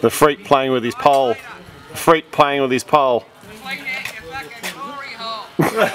The freak playing with his pole. Freak playing with his pole.